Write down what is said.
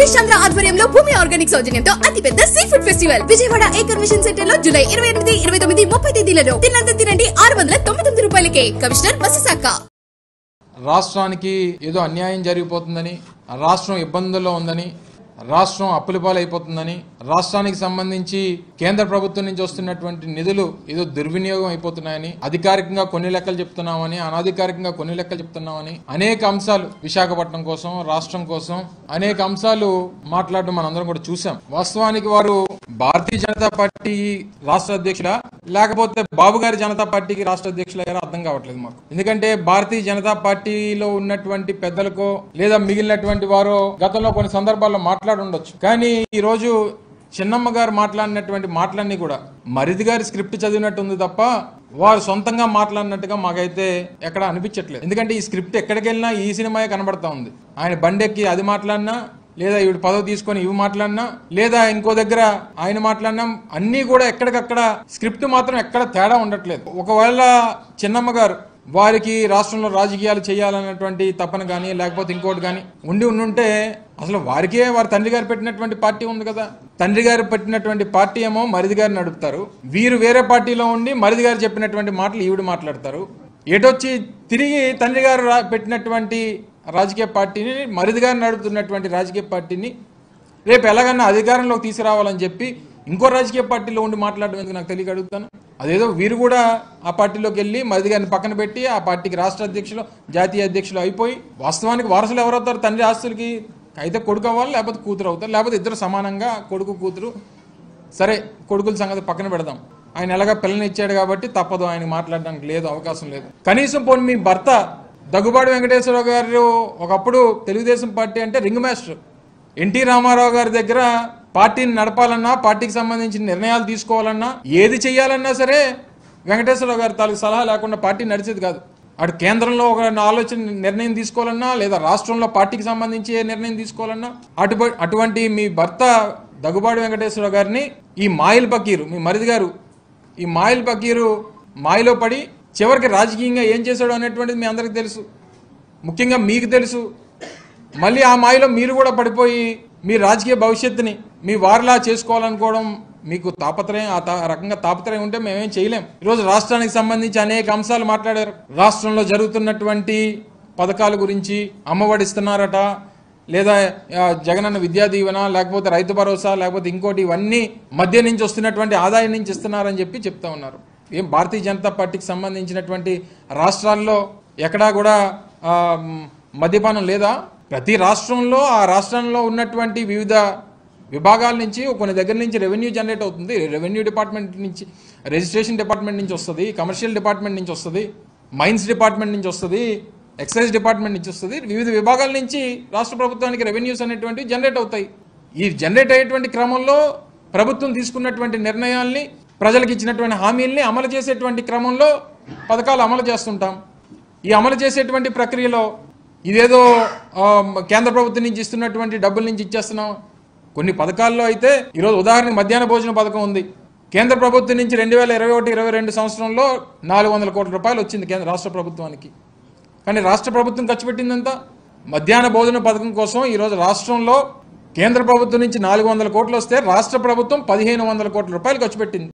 సతీష్ చంద్ర ఆధ్వర్యంలో భూమి ఆర్గానిక్ సౌజన్యంతో అతిపెద్ద seafood festival. Vijayawada A convention సెంటర్లో జూలై ఇరవై ఎనిమిది ఇరవై తొమ్మిది ముప్పై తేదీలలో తిన్నంత తినండి ఆరు వందల తొంభై తొమ్మిది రూపాయలకే. కమిషనర్ మసిసాక రాష్ట్రానికి ఏదో అన్యాయం జరిగిపోతుందని రాష్ట్రం ఇబ్బందుల్లో ఉందని రాష్ట్రం అప్పులపాలైపోతుందని రాష్ట్రానికి సంబంధించి కేంద్ర ప్రభుత్వం నుంచి వస్తున్నటువంటి నిధులు ఏదో దుర్వినియోగం అయిపోతున్నాయని అధికారికంగా కొన్ని లెక్కలు చెప్తున్నామని అనధికారికంగా కొన్ని లెక్కలు చెప్తున్నామని అనేక అంశాలు విశాఖపట్నం కోసం రాష్ట్రం కోసం అనేక అంశాలు మాట్లాడడం మనందరం కూడా చూసాం వాస్తవానికి వారు భారతీయ జనతా పార్టీ రాష్ట్ర అధ్యక్షుడా లేకపోతే బాబు గారి జనతా పార్టీకి రాష్ట్ర అధ్యక్షులు అయ్యారో అర్థం కావట్లేదు మాకు. ఎందుకంటే భారతీయ జనతా పార్టీలో ఉన్నటువంటి పెద్దలకో లేదా మిగిలినటువంటి వారు గతంలో కొన్ని సందర్భాల్లో మాట్లాడి ఉండొచ్చు. కానీ ఈ రోజు చిన్నమ్మ గారు మాట్లాడినటువంటి మాటలన్నీ కూడా మరిది గారి స్క్రిప్ట్ చదివినట్టు ఉంది తప్ప వారు సొంతంగా మాట్లాడినట్టుగా మాకైతే ఎక్కడ అనిపించట్లేదు. ఎందుకంటే ఈ స్క్రిప్ట్ ఎక్కడికి వెళ్ళినా ఈ సినిమాయే కనబడతా ఉంది. ఆయన బండెక్కి అది మాట్లాడినా లేదా ఈవిడ పదవి తీసుకొని ఇవి మాట్లాడినా లేదా ఇంకో దగ్గర ఆయన మాట్లాడినా అన్నీ కూడా ఎక్కడికక్కడ స్క్రిప్ట్ మాత్రం ఎక్కడ తేడా ఉండట్లేదు. ఒకవేళ చిన్నమ్మ గారు వారికి రాష్ట్రంలో రాజకీయాలు చేయాలన్నటువంటి తపన కానీ లేకపోతే ఇంకోటి కానీ ఉండి ఉండుంటే అసలు వారికే వారి తండ్రి గారు పెట్టినటువంటి పార్టీ ఉంది కదా. తండ్రి గారు పెట్టినటువంటి పార్టీ ఏమో మరిది గారు నడుపుతారు వీరు వేరే పార్టీలో ఉండి మరిది గారు చెప్పినటువంటి మాటలు ఈవిడ మాట్లాడతారు. ఎటొచ్చి తిరిగి తండ్రి గారు రా- పెట్టినటువంటి రాజకీయ పార్టీని మరిదిగా నడుపుతున్నటువంటి రాజకీయ పార్టీని రేపు ఎలాగన్నా అధికారంలోకి తీసుకురావాలని చెప్పి ఇంకో రాజకీయ పార్టీలో ఉండి మాట్లాడడం ఎందుకు నాకు తెలియక అడుగుతాను? అదేదో వీరు కూడా ఆ పార్టీలోకి వెళ్ళి మరిది గారిని పక్కన పెట్టి ఆ పార్టీకి రాష్ట్ర అధ్యక్షులు జాతీయ అధ్యక్షులు అయిపోయి వాస్తవానికి వారసులు ఎవరవుతారు తండ్రి ఆస్తులకి అయితే కొడుకు అవ్వాలి లేకపోతే కూతురు అవుతారు లేకపోతే ఇద్దరు సమానంగా కొడుకు కూతురు. సరే కొడుకుల సంగతి పక్కన పెడదాం. ఆయన ఎలాగా పిల్లని ఇచ్చాడు కాబట్టి తప్పదు ఆయన మాట్లాడడానికి లేదు అవకాశం లేదు. కనీసం పోనీ మీ భర్త దగ్గుబాటి వెంకటేశ్వరరావు గారు ఒకప్పుడు తెలుగుదేశం పార్టీ అంటే ring master N T Ramarao గారి దగ్గర పార్టీని నడపాలన్నా పార్టీకి సంబంధించిన నిర్ణయాలు తీసుకోవాలన్నా ఏది చేయాలన్నా సరే వెంకటేశ్వరరావు గారి తాలూకు సలహా లేకుండా పార్టీ నడిచేది కాదు. అటు కేంద్రంలో ఒక ఆలోచన నిర్ణయం తీసుకోవాలన్నా లేదా రాష్ట్రంలో పార్టీకి సంబంధించి ఏ నిర్ణయం తీసుకోవాలన్నా అటు అటువంటి మీ భర్త దగ్గుబాటి వెంకటేశ్వరరావు గారిని ఈ మాయిల్ పకీరు మీ మరిది గారు ఈ మాయిల్ పకీరు మాయలో పడి చివరికి రాజకీయంగా ఏం చేశాడు అనేటువంటిది మీ అందరికీ తెలుసు. ముఖ్యంగా మీకు తెలుసు. మళ్ళీ ఆ మాయలో మీరు కూడా పడిపోయి మీ రాజకీయ భవిష్యత్తుని మీ వారిలా చేసుకోవాలనుకోవడం మీకు తాపత్రయం ఆ తా- రకంగా తాపత్రయం ఉంటే మేమేం చేయలేం. ఈరోజు రాష్ట్రానికి సంబంధించి అనేక అంశాలు మాట్లాడారు. రాష్ట్రంలో జరుగుతున్నటువంటి పథకాల గురించి అమ్మఒడిస్తున్నారట. లేదా జగనన్న విద్యా దీవెన లేకపోతే రైతు భరోసా లేకపోతే ఇంకోటి ఇవన్నీ మధ్య నుంచి వస్తున్నటువంటి ఆదాయం నుంచి ఇస్తున్నారని చెప్పి చెప్తా ఉన్నారు. ఏం భారతీయ జనతా పార్టీకి సంబంధించినటువంటి రాష్ట్రాల్లో ఎక్కడా కూడా మద్యపానం లేదా? ప్రతి రాష్ట్రంలో ఆ రాష్ట్రంలో ఉన్నటువంటి వివిధ విభాగాల నుంచి కొన్ని దగ్గర నుంచి రెవెన్యూ జనరేట్ అవుతుంది. రెవెన్యూ డిపార్ట్మెంట్ నుంచి రిజిస్ట్రేషన్ డిపార్ట్మెంట్ నుంచి వస్తుంది కమర్షియల్ డిపార్ట్మెంట్ నుంచి వస్తుంది మైన్స్ డిపార్ట్మెంట్ నుంచి వస్తుంది ఎక్సైజ్ డిపార్ట్మెంట్ నుంచి వస్తుంది. వివిధ విభాగాల నుంచి రాష్ట్ర ప్రభుత్వానికి రెవెన్యూస్ అనేటువంటివి జనరేట్ అవుతాయి. ఈ జనరేట్ అయ్యేటువంటి క్రమంలో ప్రభుత్వం తీసుకున్నటువంటి నిర్ణయాల్ని ప్రజలకు ఇచ్చినటువంటి హామీల్ని అమలు చేసేటువంటి క్రమంలో పథకాలు అమలు చేస్తుంటాం. ఈ అమలు చేసేటువంటి ప్రక్రియలో ఇదేదో కేంద్ర ప్రభుత్వం నుంచి ఇస్తున్నటువంటి డబ్బుల నుంచి ఇచ్చేస్తున్నాం. కొన్ని పథకాల్లో అయితే ఈరోజు ఉదాహరణకు మధ్యాహ్న భోజన పథకం ఉంది. కేంద్ర ప్రభుత్వం నుంచి రెండు వేల ఇరవై ఒకటి ఇరవై రెండు సంవత్సరంలో నాలుగు వందల కోట్ల రూపాయలు వచ్చింది కేంద్ర రాష్ట్ర ప్రభుత్వానికి. కానీ రాష్ట్ర ప్రభుత్వం ఖర్చు పెట్టిందంతా మధ్యాహ్న భోజన పథకం కోసం ఈరోజు రాష్ట్రంలో కేంద్ర ప్రభుత్వం నుంచి నాలుగు వందల కోట్లు వస్తే రాష్ట్ర ప్రభుత్వం పదిహేను వందల కోట్ల రూపాయలు ఖర్చు పెట్టింది.